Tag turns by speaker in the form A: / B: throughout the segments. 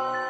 A: こ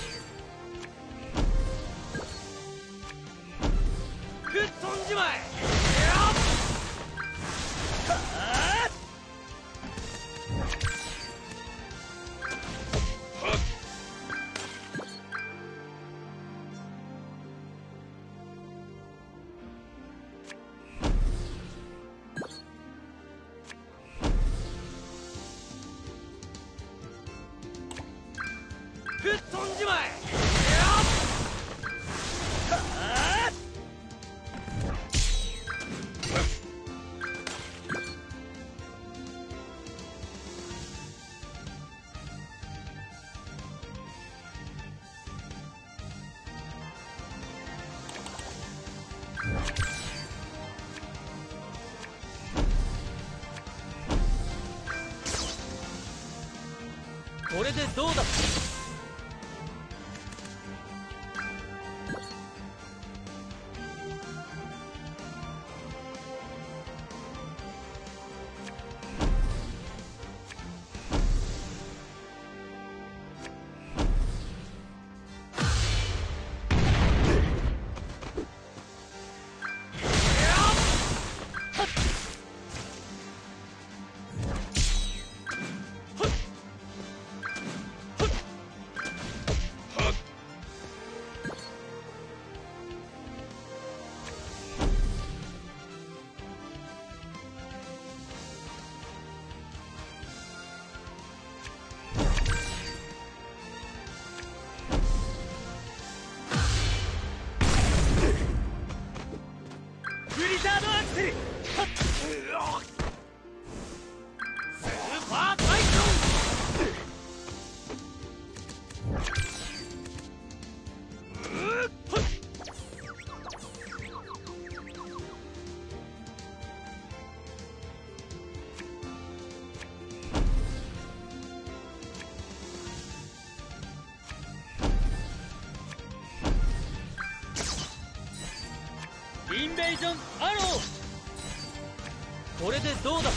A: どうだ？ブリザードアクセル。イジョンアロー。これでどうだ？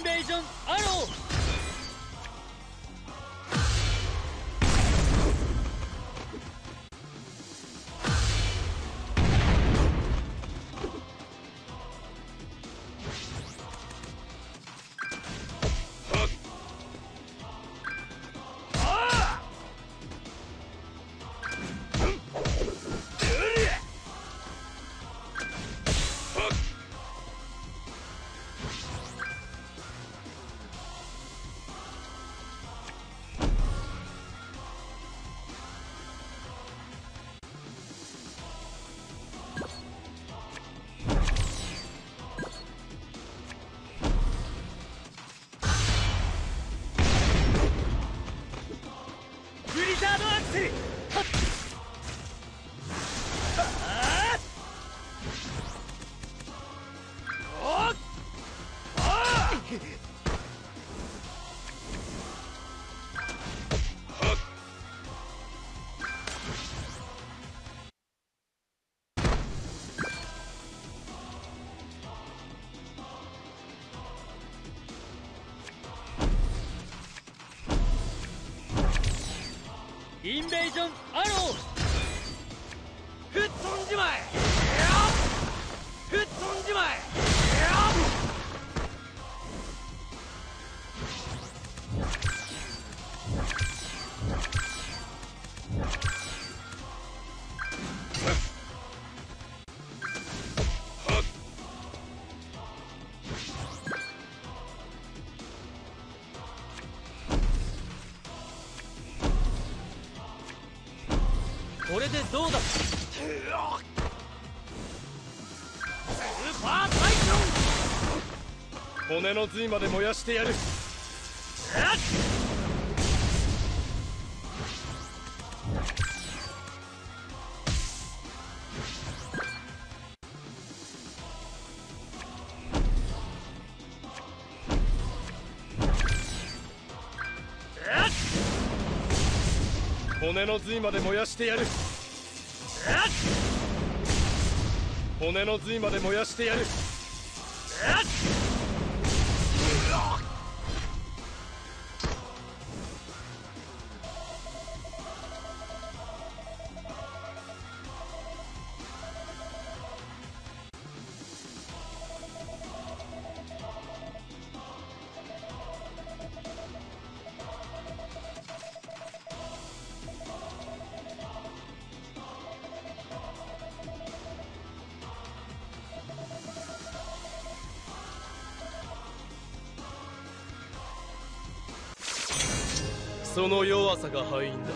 B: イインベージョンアロー。
A: 吹っ飛んじまえ
B: どうだ？
A: スーパーサイクロン
C: 骨の髄まで燃やしてやる。骨の髄まで燃やしてやる。骨の髄まで燃やしてやる。その弱さが敗因だ。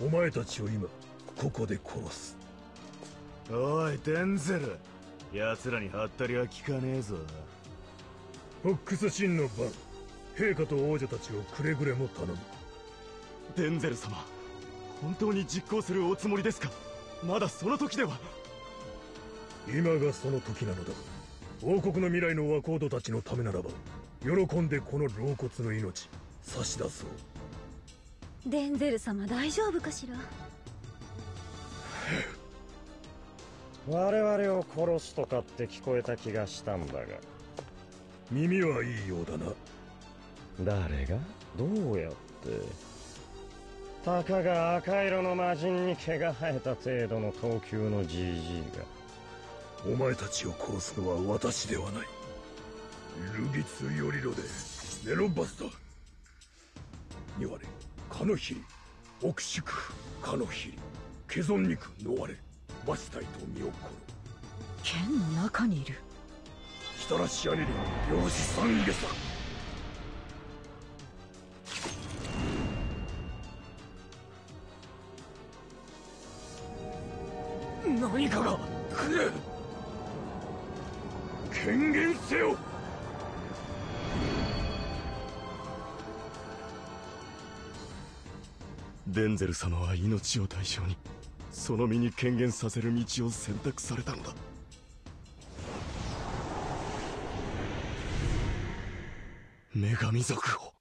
D: お前たちを今ここで殺す。
E: おいデンゼル。奴らにハったりは効かねえぞ。
D: フォックスシンの番陛下と王女たちをくれぐれも頼む。
E: デンゼル様本当に実行するおつもりですか？まだその時では。
D: 今がその時なのだ。王国の未来の若人たちのためならば喜んでこの老骨の命差し出そう。
F: デンゼル様大丈夫かしら？
G: 我々を殺すとかって聞こえた気がしたんだが。
D: 耳はいいようだな。
G: 誰が？どうやって？たかが赤色の魔人に毛が生えた程度の等級のじじいが
D: お前たちを殺すのは私ではないルギツよりろでメロバスタにわれカノヒリ奥宿カノヒリケゾンニクノワレバシタイとミオコロ
F: 剣の中にいる
D: キタラシアネリ漁師サンゲサ何かが来る。権限せよ。
E: デンゼル様は命を対象にその身に権限させる道を選択されたのだ。女神族を。